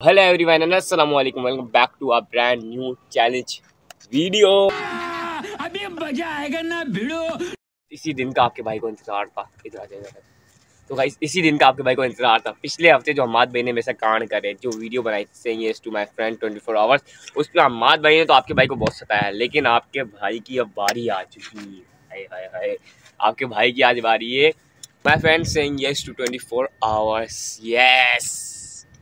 Hello everyone अस्सलाम वालेकुम welcome back to a brand new challenge video अभी मज़ा आएगा ना भिड़ो इसी दिन का आपके भाई को इंतज़ार था। इधर आ जाएगा तो गाइस इसी दिन का आपके भाई को इंतज़ार था। पिछले हफ़्ते जो हमाद भाई ने मेरे से कांड करे, जो वीडियो बनाई saying yes to my friend 24 hours उस पर हमाद भाई ने तो आपके भाई को बहुत सताया है। लेकिन आपके भाई की अब बारी आ चुकी है। हाय हाय हाय। आपके भाई की आज बारी है। My friend saying yes to 24 hours yes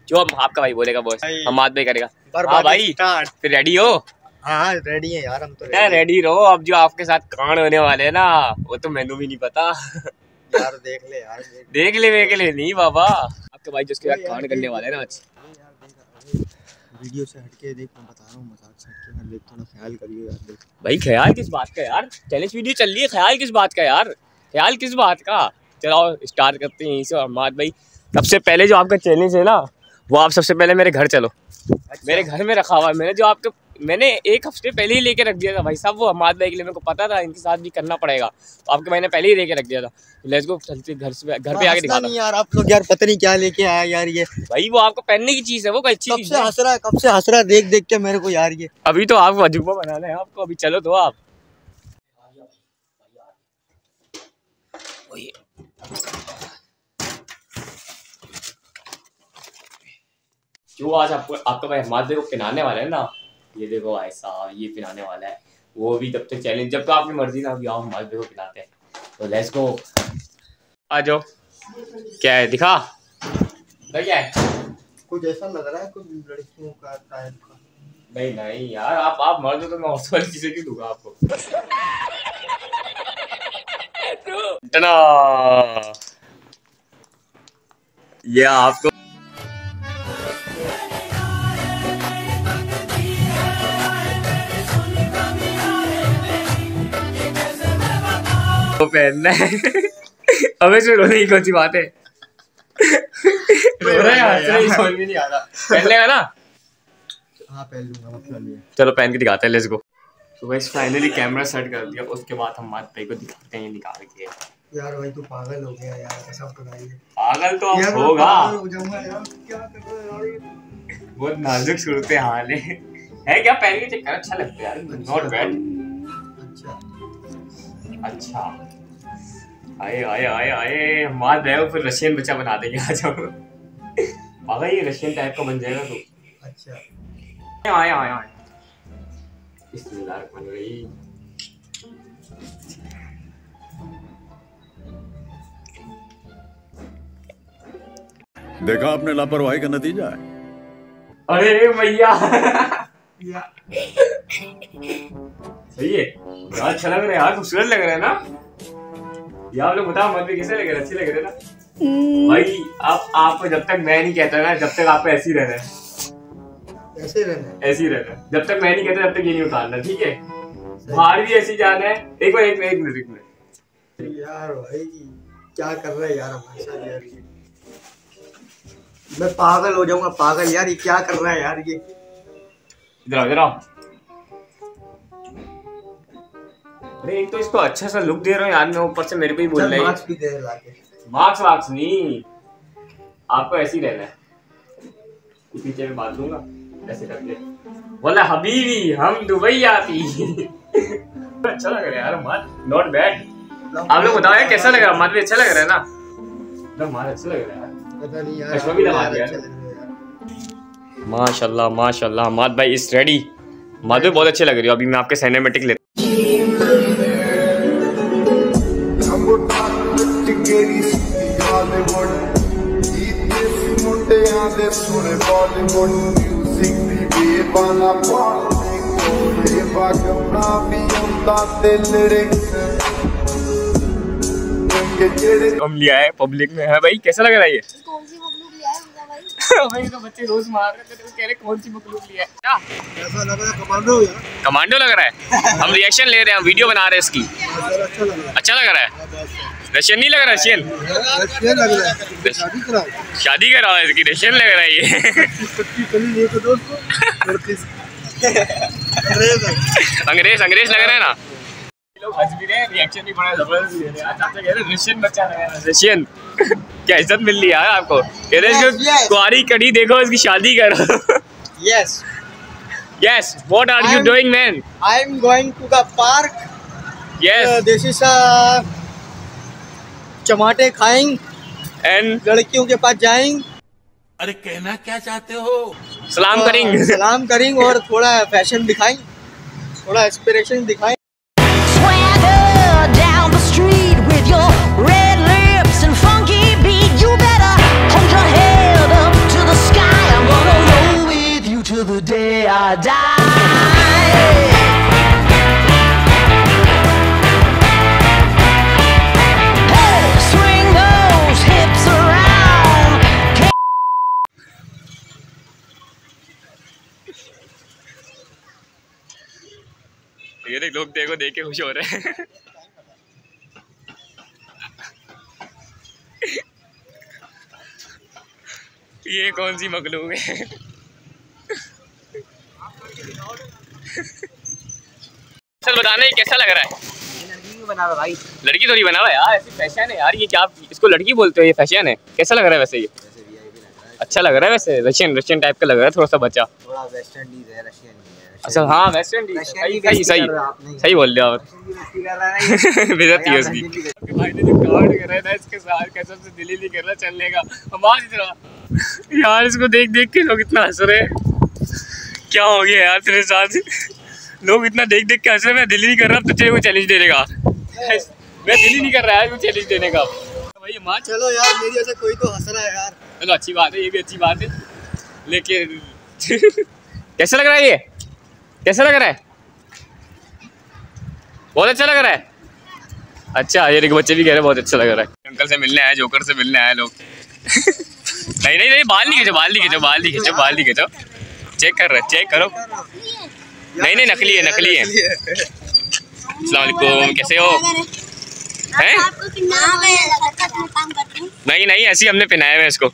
जो अब आपका भाई बोलेगा बॉस हम हमाद भाई करेगा। हाँ भाई फिर रेडी हो? हाँ रेडी है यार हम तो रेडी रहो अब जो आपके साथ कांड होने वाले हैं ना वो तो मैनू भी नहीं पता। यार देख ले यार देख ले। देख ले नहीं बाबा। आपके भाई जिसके साथ कांड करने वाले ना आज। वीडियो से हटके देख मैं बता रहा हूँ मज़ाक से हटके यार देख थोड़ा ख्याल करियो यार देख। भाई ख्याल किस बात का यार? चैलेंज वीडियो चल रही है ख्याल किस बात का यार? ख्याल किस बात का? चलो स्टार्ट करते हैं यहीं से और भाई सबसे पहले जो आपका चैलेंज है ना वो आप सबसे पहले मेरे घर चलो। अच्छा। मेरे घर में रखा हुआ है मैंने जो आपके मैंने एक हफ़्ते पहले ही लेके रख दिया था भाई साहब वो हमाद भाई के लिए मेरे को पता था इनके साथ भी करना पड़ेगा। तो आपके भाई ने पहले ही लेके रख दिया था। लेट्स गो चलते घर से घर पे आके हंसना दिखाता। नहीं यार आप लोग यार पता नहीं क्या लेके आया यार ये। भाई वो आपको पहनने की चीज़ है वो कोई अच्छी कब से हंस रहा है कब से हंस रहा है देख देख के मेरे को यार ये। अभी तो आपको अजूबा बनाना है आपको अभी चलो तो आप। जो आज आपको आपका भाई हमारे को पिनाने वाला है ना। ये देखो भाई साहब ये पिनाने वाला है। वो भी तब तक चैलेंज जब तो आपकी मर्ज़ी ना अभी आओ हमारे को पिनाते हैं। तो लेट्स गो आ जाओ। क्या है दिखा? दिखा क्या है? कुछ ऐसा लग रहा है कुछ लड़कियों का टाइप का। नहीं नहीं यार आप आप मर दो तो मैं उस वाली चीज़ें क्यों दूँगा आपको? ये आपको वो पहनना है। अबे से रोने की कौन सी बात है? रो रहा है समझ में नहीं आ रहा। पहन लेगा ना? हाँ पहन लूँगा मतलब चलो पहन के दिखाते हैं लेट्स गो तो गाइस फाइनली कैमरा सेट कर दिया उसके बाद हम मात भाई को दिखाते हैं निकाल के। यार भाई तू पागल हो गया यार ऐसा बनाइए। पागल तो अब होगा। हो जाऊँगा यार क्या कर रहा है यार? बहुत नाजुक सूरत हाल है। है क्या? पहन के चक्कर अच्छा लगता है यार। नॉट बैड अच्छा। अच्छा। आए आए आए आए। मार भाई को फिर रशियन बच्चा बना देंगे आ जाओ। पागल ये रशियन टाइप का बन जाएगा तो। अच्छा। आए आए आए। बिस्मिल्लाहिर्रहमानिर्रहीम देखा आपने लापरवाही का नतीजा है? अरे भैया। सही है। अच्छा लग रहा है यार खूबसूरत लग रहा है ना? ये आप लोग बताओ मत कैसे लग रहे अच्छे लग रहे ना? भाई आप आपको जब तक मैं नहीं कहता ना जब तक आपको ऐसे ही रहना है। ऐसे रहना है? ऐसे ही रहना है। जब तक मैं नहीं कहता जब तक ये नहीं उतारना ठीक है? बाहर भी ऐसे जाना है। एक बार एक मिनट एक मिनट एक मिनट। यार भाई क्या कर रहा है यार हमारे साथ यार ये मैं पागल हो जाऊँगा पागल यार ये क्या कर रहा है यार ये? इधर आओ इधर आओ। अरे एक तो इसको अच्छा सा लुक दे रहा हूँ यार मैं ऊपर से मेरे को ही बोल रहा है। मार्क्स भी दे लाके मार्क्स वार्क्स नहीं। आपको ऐसे ही रहना है। पीछे में बाँध दूँगा ऐसे करके बोला हबीबी हम दुबई आती अच्छा लग रहा है यार मार नॉट बैड आप लोग बताओ यार कैसा लग रहा है? मार भी अच्छा लग रहा है ना? मार अच्छा लग रहा है पता नहीं यार चश्मा भी लगा दिया अच्छा लग माशाल्लाह माशाल्लाह माद भाई इज़ रेडी माद भाई बहुत अच्छी लग रही हो। अभी मैं आपके सिनेमेटिक ले सुने बॉलीवुड म्यूज़िक दी बेबाना पालने को बागना भी उनका दिल लिरिक्स हम लिया है पब्लिक में है भाई कैसा लग रहा है ये कौन सी लिया है भाई भाई तो बच्चे रोज मार रहे थे तो कह रहे कौन सी मखलूक लिया है लग रहा है कमांडो कमांडो लग रहा है हम रिएक्शन ले रहे हैं हम वीडियो बना रहे हैं इसकी अच्छा लग रहा है रशियन नहीं लग रहा रशियन लग रहा है। शादी कर रहा है इसकी रशियन लग रहा है ये। तो अंग्रेज़ अंग्रेज़ लग रहा है ना? रशियन बच्चा लगा रशियन क्या इज़्ज़त मिल रही है आपको? कह रहे. कुआरी कड़ी देखो इसकी शादी करो। Yes yes what are you doing man I am going to the park yes this is टमाटे खाएँगे एंड लड़कियों के पास जाएँगे। अरे कहना क्या चाहते हो? सलाम करेंगे। सलाम करेंगे और थोड़ा फ़ैशन दिखाएँगे थोड़ा एक्सपीरेशन दिखाएँगे। ये देख लोग देखो देख के खुश हो रहे हैं। ये कौन सी मखलूक है? सर बताना ये कैसा लग रहा है? बना भाई लड़की थोड़ी बना हुआ है यार ऐसी फ़ैशन है यार ये क्या इसको लड़की बोलते हो ये फ़ैशन है? कैसा लग रहा है वैसे ये? अच्छा लग रहा है वैसे रशियन रशियन टाइप का लग रहा है थोड़ा सा बच्चा। थोड़ा वेस्ट इंडीज है रशियन अच्छा हाँ वेस्ट इंडीज सही सही हो बोल बेइज्जती कर रहा है। यार, उसकी भाई ने जो कार्ड कर रहा था इसके साथ कसम से दिल ही नहीं कर रहा चलने का। आवाज़ इतना। यार इसको देख देख के लोग इतना हंस रहे क्या हो गया यार तेरे साथ? लोग इतना देख देख के हंस रहे मैं दिल ही नहीं कर रहा अब तो तेरे को चैलेंज देने का। मैं दिल ही नहीं कर रहा है चैलेंज देने का। भाई माँ चलो यार मेरी वजह कोई तो हंस रहा है यार। चलो अच्छी बात है ये भी अच्छी बात है। लेकिन कैसा लग रहा है ये? कैसा लग रहा है? बहुत अच्छा लग रहा है? अच्छा ये बच्चे भी कह रहे हैं बहुत अच्छा लग रहा है। अंकल से मिलने आए जोकर से मिलने आए लोग। नहीं नहीं नहीं बाल नहीं खींचो बाल नहीं खींचो बाल नहीं खींचो बाल नहीं खींचो। चेक कर रहे चेक करो। नहीं नहीं नकली है नकली है। अस्सलाम कैसे हो? हैं? आपको कितना सर्कस में काम करते हैं नहीं नहीं ऐसे ही हमने पहनाया है इसको।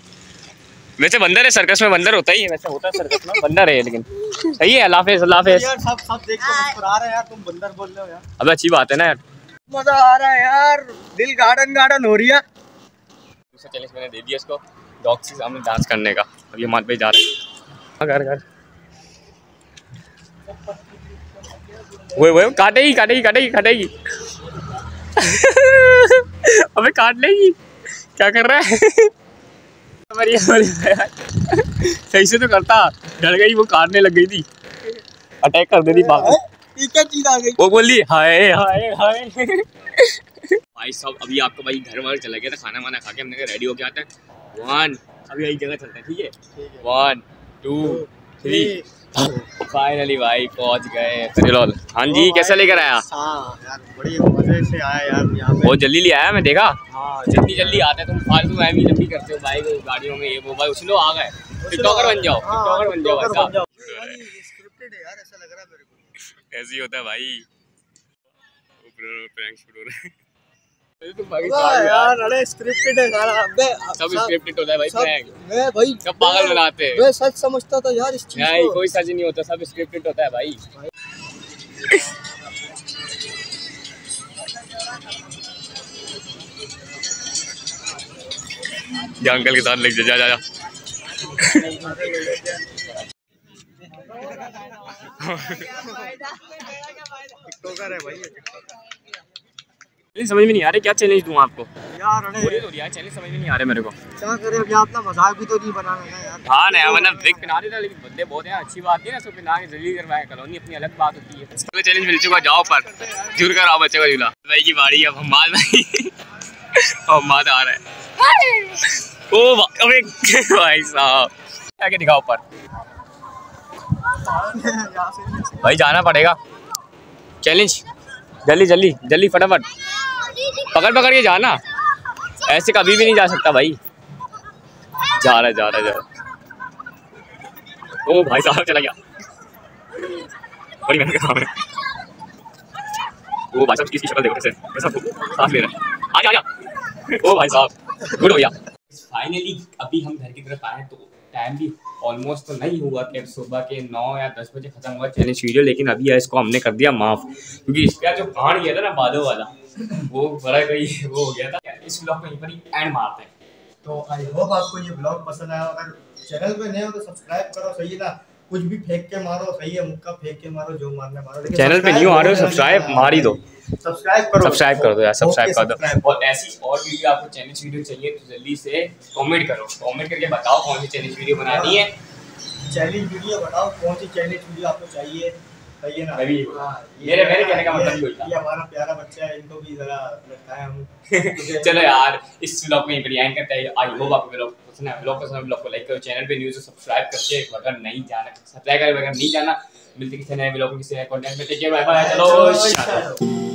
वैसे बंदर है सर्कस में बंदर होता ही है वैसे होता है सर्कस में बंदर है लेकिन। सही है अल्लाह हाफिज़ अल्लाह हाफिज़। सब सब देख के मुस्कुरा रहे हैं यार तुम बंदर बोल रहे हो यार। अब अच्छी बात है ना यार। मज़ा आ रहा है यार दिल गार्डन गार्डन हो रही है। दूसरा चैलेंज मैंने दे दिया इसको डॉग के सामने डांस करने का। अब ये मात पे जा रहे हैं। घर घर। वो वो काटेगी काटेगी काटेगी काटेगी। अबे काट लेगी। क्या कर रहा है? सही से तो करता। डर गई वो कारने लग गई थी। अटैक कर दे दी बात चीज़ आ गई। वो बोली हाय हाय हाय। भाई साहब अभी आपका भाई घर वाले चला गया था खाना वाना खा के हमने रेडी हो गया था वन अभी यही जगह चलते हैं ठीक है? वन टू थ्री फाइनली भाई पहुँच गए। चलो हाँ जी कैसा लेकर आया? हाँ यार बड़ी मज़े से आया यार यहाँ पे। बहुत जल्दी ले आया मैं देखा? हाँ जल्दी जल्दी आते तुम फालतू मैं भी जल्दी करते हो बाइक गाड़ियों में ये वो भाई उछलो आ गए। टिकटॉकर बन जाओ टिकटॉकर बन जाओ भाई है ऐसा लग रहा है ऐसे ही होता है भाई। ऊपर प्रैंक हो रहा है पहले तुम भागी वाह चाल यार। यार अरे स्क्रिप्टेड है सारा अबे सब स्क्रिप्टेड होता है भाई प्रैंक मैं भाई सब पागल बनाते हैं। मैं सच समझता था यार इस चीज़ नहीं कोई सच नहीं होता सब स्क्रिप्टेड होता है भाई। जा अंकल के साथ लेके जा जा जा। टिकटॉकर है भाई ये चैलेंज समझ में नहीं आ रहा क्या चैलेंज दूँ आपको? यार अरे। तो यार चैलेंज समझ में नहीं आ रहा मेरे को। क्या करें अभी अपना मज़ाक भी तो नहीं बनाना ना यार। हाँ देता लेकिन बंदे बहुत हैं अच्छी बात है ना सब पहना के जल्दी करवाए कॉलोनी अपनी अलग बात होती है। चलो चैलेंज मिल चुका जाओ पर। झूर कर आओ बच्चे का झूला भाई की बारी है, अब हमाद भाई। हमाद आ रहा है। ओ अबे भाई साहब। आगे दिखाओ से भाई जाना पड़ेगा। चैलेंज जल्दी जल्दी जल्दी फटाफट। पकड़ पकड़ के जाना ऐसे कभी भी नहीं जा सकता भाई। जा रहा है, जा रहा है, जा रहा। ओ भाई साहब, चला गया। बड़ी मेहनत कर रहा हूँ। ओ भाई साहब किसकी शक्ल देखो कैसे कैसा सांस ले रहा है। आ जा आ जा। ओ भाई साहब गुड गया। फाइनली अभी हम घर की तरफ़ आए तो टाइम भी ऑलमोस्ट तो नहीं हुआ कि सुबह के नौ या दस बजे खत्म हुआ चैलेंज वीडियो लेकिन अभी इसको हमने कर दिया माफ़। क्योंकि इसका जो कांड गया था ना बादो वाला। वो बड़ा कोई वो हो गया था। इस ब्लॉग को यहीं पर ही एंड मारते हैं। तो आई होप आपको ये ब्लॉग पसंद आया अगर चैनल पे नए हो तो सब्सक्राइब करो सही है ना? कुछ भी फेंक के मारो सही है मुक्का फेंक के मारो जो मारना है मारो। चैनल पे न्यू आ रहे हो सब्सक्राइब मार ही दो। सब्सक्राइब करो। सब्सक्राइब कर दो यार सब्सक्राइब कर दो। और ऐसी और वीडियो आपको चैलेंज वीडियो चाहिए तो जल्दी से कमेंट करो। कमेंट करके बताओ कौन सी चैलेंज वीडियो बनानी है। चैलेंज वीडियो बताओ कौन सी चैलेंज वीडियो आपको चाहिए। ना हाँ, ये- मेरे- मेरे कहने का मतलब ये- था। ये हमारा प्यारा बच्चा है इनको भी जरा लटकाए हम। चलो यार इस ब्लॉग में यहीं एंड करते हैं। आई होप आपको ब्लॉग पसंद है ब्लॉग पसंद है ब्लॉग को लाइक करो चैनल पे न्यूज़ सब्सक्राइब करके अगर नहीं जाना सब्सक्राइब करें। अगर नहीं जाना मिलते किसी नए ब्लॉग में किसी नए कंटेंट में। टेक केयर बाय बाय चलो